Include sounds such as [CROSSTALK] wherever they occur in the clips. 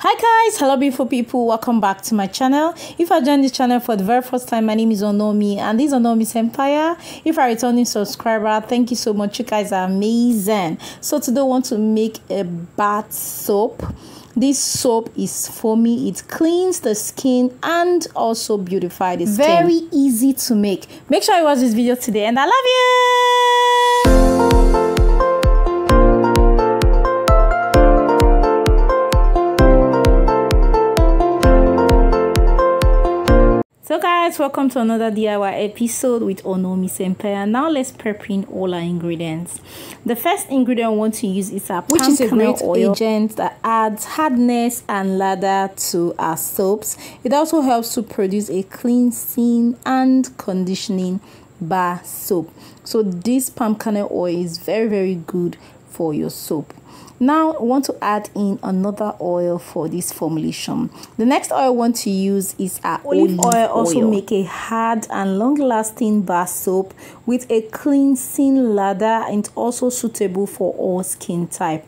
hi guys hello beautiful people welcome back to my channel. If i joined this channel for the very first time my name is onomi and this is onomi's empire if i returning subscriber thank you so much you guys are amazing. So today i want to make a bath soap. This soap is foamy it cleans the skin and also beautify the skin. Very easy to make. Make sure you watch this video today and i love you so guys welcome to another diy episode with onomi's empire now let's prep in all our ingredients. The first ingredient i want to use is a which is a great oil. agent that adds hardness and lather to our soaps. It also helps to produce a cleansing and conditioning bar soap. So this palm kernel oil is very very good for your soap now I want to add in another oil for this formulation. The next oil I want to use is our olive, olive oil. Also make a hard and long lasting bar soap with a cleansing lather and also suitable for all skin type.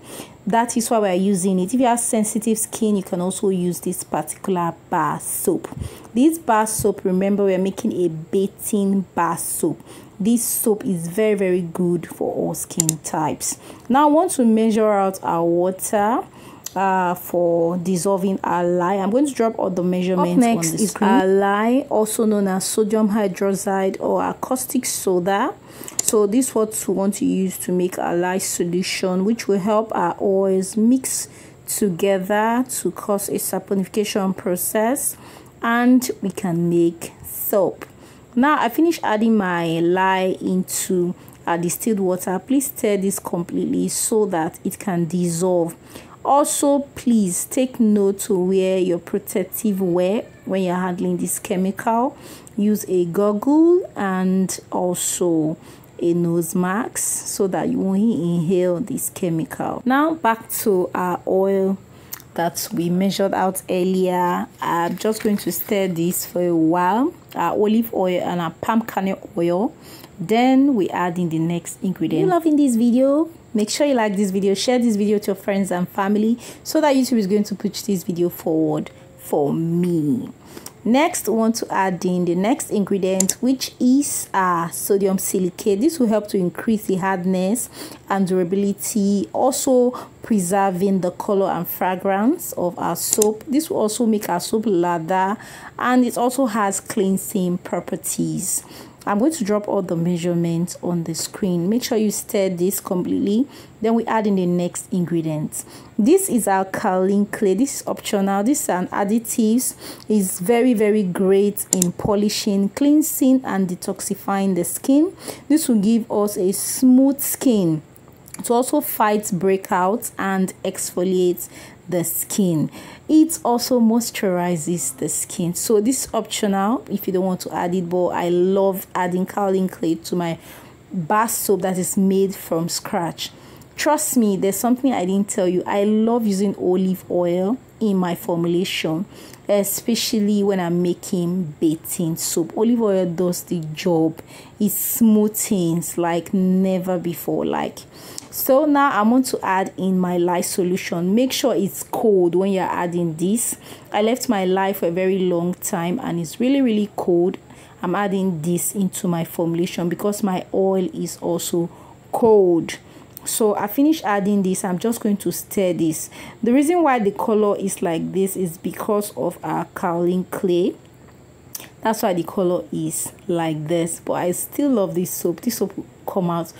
That is why we are using it. If you have sensitive skin, you can also use this particular bar soap. This bar soap, remember we are making a bathing bar soap this soap is very very good for all skin types now i want to measure out our water uh, for dissolving our lye. I'm going to drop all the measurements Up next on the is screen. lye, also known as sodium hydroxide or caustic soda. So this what we want to use to make our lye solution, which will help our oils mix together to cause a saponification process, and we can make soap now i finished adding my lye into uh, distilled water please stir this completely so that it can dissolve also please take note to wear your protective wear when you're handling this chemical. Use a goggle and also a nose mask so that you won't inhale this chemical. Now back to our oil that we measured out earlier. I'm just going to stir this for a while. Our olive oil and our palm kernel oil then we add in the next ingredient you loving this video make sure you like this video share this video to your friends and family so that youtube is going to push this video forward for me Next, we want to add in the next ingredient, which is uh, sodium silicate. This will help to increase the hardness and durability, also preserving the color and fragrance of our soap. This will also make our soap lather and it also has cleansing properties. I'm going to drop all the measurements on the screen. Make sure you stir this completely. Then we add in the next ingredients. This is our kaolin clay. This is optional. This is an additive. is very, very great in polishing, cleansing, and detoxifying the skin. This will give us a smooth skin to also fight breakouts and exfoliate the skin. It also moisturizes the skin. So this is optional if you don't want to add it but i love adding kaolin clay to my bath soap that is made from scratch. Trust me there's something i didn't tell you. I love using olive oil in my formulation especially when i'm making bathing soap. Olive oil does the job. It smoothens like never before. Like so now i want to add in my lye solution. Make sure it's cold when you're adding this. I left my lye for a very long time and it's really really cold. I'm adding this into my formulation because my oil is also cold. So i finished adding this. I'm just going to stir this. The reason why the color is like this is because of our kaolin clay. That's why the color is like this but i still love this soap. This soap will come out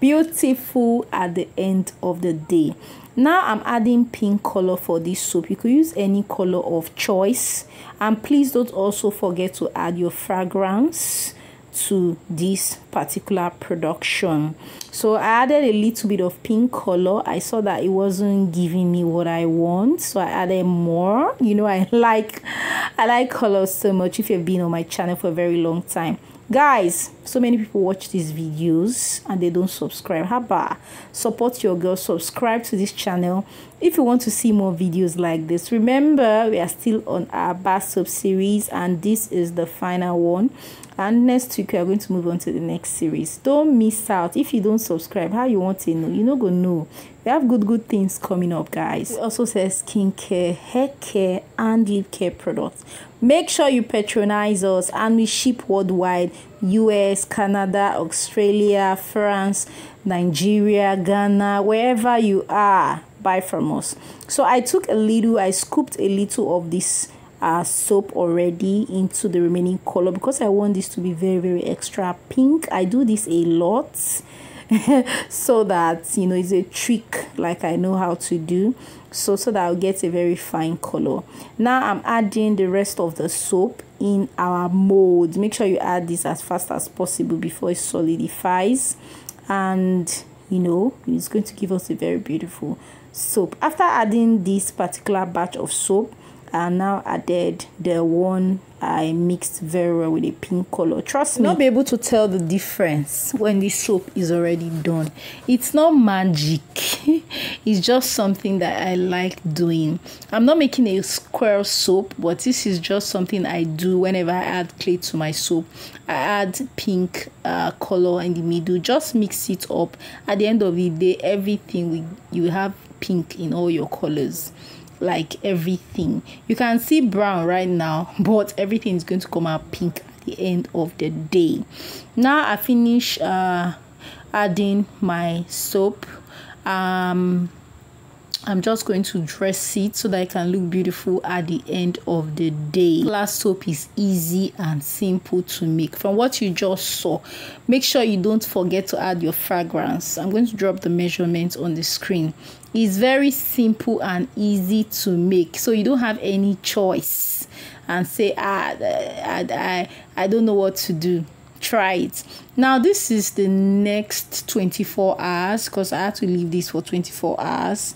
beautiful at the end of the day. Now i'm adding pink color for this soap. You could use any color of choice. And please don't also forget to add your fragrance to this particular production. So i added a little bit of pink color. I saw that it wasn't giving me what i want so i added more. You know i [LAUGHS] like i like colors so much. If you've been on my channel for a very long time guys so many people watch these videos and they don't subscribe. About support your girl subscribe to this channel. If you want to see more videos like this remember we are still on our bath soap series and this is the final one. And next week we are going to move on to the next series. Don't miss out. If you don't subscribe how you want to know? You know go know we have good good things coming up guys. It also says skincare hair care and lip care products. Make sure you patronize us and we ship worldwide. Us canada australia france nigeria ghana wherever you are buy from us. So i took a little i scooped a little of this uh, soap already into the remaining color because i want this to be very very extra pink. I do this a lot [LAUGHS] so that you know it's a trick like I know how to do. So so that I'll get a very fine color. Now I'm adding the rest of the soap in our mold. Make sure you add this as fast as possible before it solidifies. And you know it's going to give us a very beautiful soap. After adding this particular batch of soap I now added the one I mixed very well with a pink color. Trust me, not be able to tell the difference when the soap is already done. It's not magic. [LAUGHS] it's just something that I like doing. I'm not making a square soap, but this is just something I do whenever I add clay to my soap. I add pink uh, color in the middle. Just mix it up. At the end of the day, everything we you have pink in all your colors like everything. You can see brown right now [LAUGHS] but everything is going to come out pink at the end of the day. Now i finish uh adding my soap. Um I'm just going to dress it so that it can look beautiful at the end of the day. Glass soap is easy and simple to make. From what you just saw, make sure you don't forget to add your fragrance. I'm going to drop the measurements on the screen. It's very simple and easy to make, so you don't have any choice and say, ah, I, I, I don't know what to do try it now this is the next 24 hours because i had to leave this for 24 hours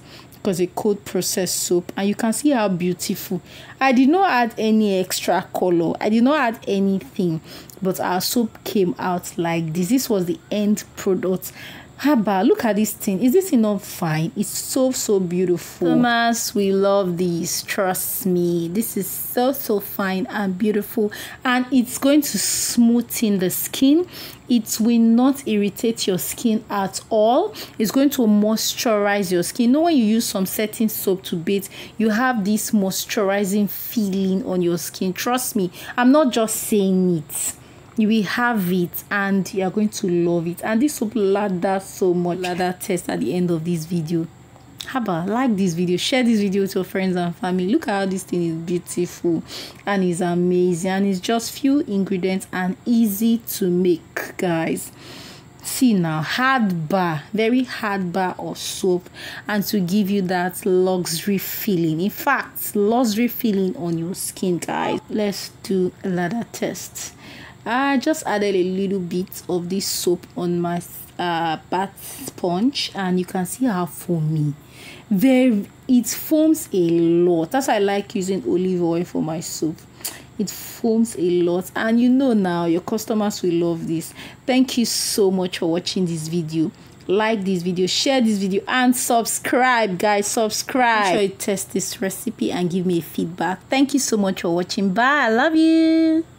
because a cold processed soap and you can see how beautiful. I did not add any extra color. I did not add anything but our soap came out like this. This was the end product Haba, look at this thing. Is this enough fine? It's so, so beautiful. Thomas, we love these. Trust me. This is so, so fine and beautiful. And it's going to smoothen the skin. It will not irritate your skin at all. It's going to moisturize your skin. You know when you use some setting soap to bathe, you have this moisturizing feeling on your skin. Trust me. I'm not just saying it you will have it and you are going to love it. And this soap lather so much. Lather test at the end of this video. Haba like this video share this video with your friends and family. Look at how this thing is beautiful and is amazing and it's just few ingredients and easy to make guys. See now hard bar very hard bar of soap and to give you that luxury feeling. In fact luxury feeling on your skin guys. Let's do a lather test I just added a little bit of this soap on my uh, bath sponge and you can see how foamy. Very it foams a lot. That's why I like using olive oil for my soap. It foams a lot. And you know now your customers will love this. Thank you so much for watching this video. Like this video share this video and subscribe guys. Subscribe. Make sure you test this recipe and give me a feedback. Thank you so much for watching. Bye. I love you